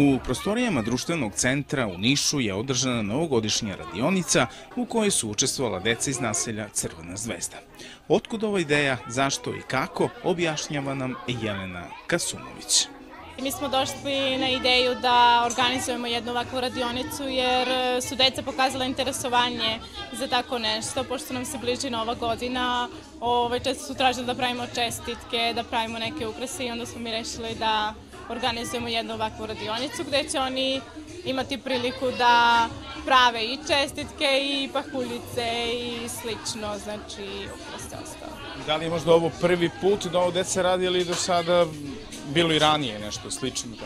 U prostorijama društvenog centra u Nišu je održana novogodišnja radionica u kojoj su učestvovala deca iz naselja Crvena zvezda. Otkud ova ideja, zašto i kako, objašnjava nam Jelena Kasumović. Mi smo došli na ideju da organizujemo jednu ovakvu radionicu jer su deca pokazala interesovanje za tako nešto, pošto nam se bliži nova godina. Ovaj, često su tražili da pravimo čestitke, da pravimo neke ukrase i onda smo mi rešili da organizujemo jednu ovakvu radionicu gde će oni imati priliku da prave i čestitke i pahuljice i slično, znači ukrase ostalo. Da li je možda ovo prvi put da ovo deca radi ili do sada bilo i ranije nešto slično?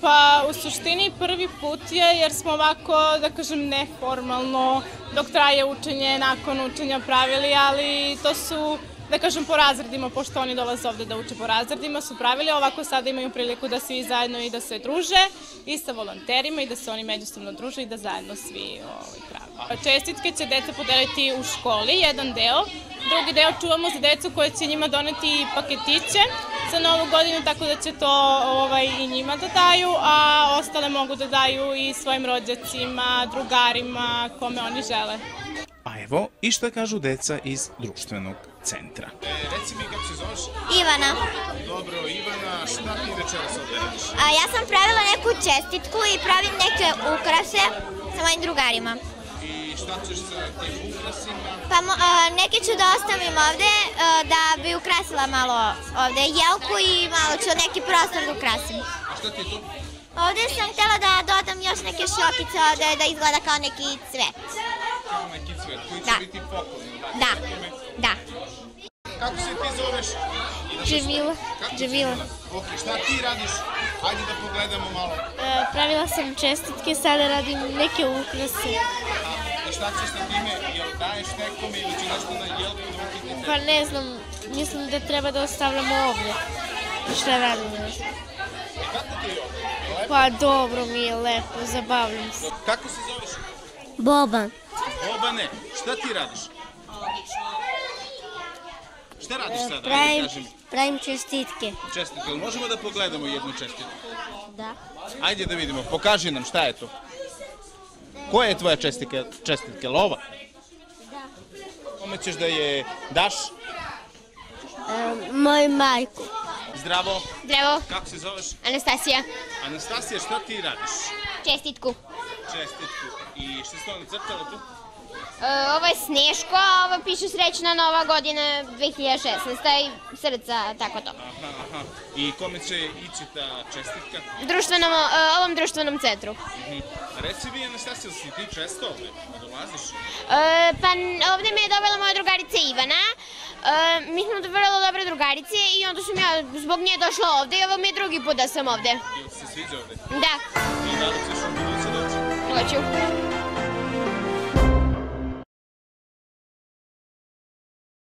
Pa u suštini prvi put je jer smo ovako, da kažem, neformalno dok traje učenje, nakon učenja pravili, ali to su da kažem po razredima, pošto oni dolaze ovde da uče po razredima, su pravili ovako sada imaju priliku da svi zajedno i da se druže i sa volonterima i da se oni međusobno druže i da zajedno svi ovaj, pravi. Čestitke će deca podeliti u školi, jedan deo, drugi deo čuvamo za decu koje će njima doneti paketiće za novu godinu, tako da će to ovaj, i njima da daju, a ostale mogu da daju i svojim rođacima, drugarima, kome oni žele. A evo i šta kažu deca iz društvenog centra. E, reci mi kako se zoveš? Ivana. Dobro, Ivana, šta ti večeras radiš? A ja sam pravila neku čestitku i pravim neke ukrase sa mojim drugarima. I šta ćeš sa tim ukrasima? Pa a, neke ću da ostavim ovde a, da bi ukrasila malo ovde jelku i malo ću neki prostor da ukrasim. A šta ti je to? Ovde sam htela da dodam još neke šokice ovde da izgleda kao neki cvet. Kao neki cvet koji će Da. biti poklon. Da, da. Kako se ti zoveš? Džemila. Džemila. Ok, šta ti radiš? Hajde da pogledamo malo. E, pravila sam čestitke, sada radim neke ukrase. I šta ćeš sa time? Jel daješ nekome ili će nešto na jelku da ukidite? Pa ne znam, mislim da treba da ostavljamo ovde. Šta radim još? I kako ti je ovde? Lepo? Pa dobro mi je, lepo, zabavljam se. Kako se zoveš? Boban. Bobane, šta ti radiš? Šta radiš sada? Ajde kažem, pravim čestitke. čestitke. Možemo da pogledamo jednu čestitku? Da. Ajde da vidimo, pokaži nam šta je to. Koja je tvoja čestitka, čestitka? Lova? Da. Kome ćeš da je daš? Moj majku. Zdravo, Zdravo, kako se zoveš? Anastasija. Anastasija, šta ti radiš? Čestitku. Čestitku. I šta se to nacrtalo tu? E, ovo je Sneško, a ovo piše srećna nova godina 2016. i srca, tako to. Aha, aha. I kome će ići ta čestitka? Društvenom, e, ovom društvenom centru. Mhm. Reci mi, Anastasija, si ti često ovde? Dolaziš? E, pa ovde me je dovela moja drugarica Ivana. E, mi smo vrlo dobre drugarice i onda sam ja zbog nje došla ovde i ovo mi je drugi put da sam ovde. Jel se sviđa ovde? Da, I da li ćeš u buduće doći? hoću.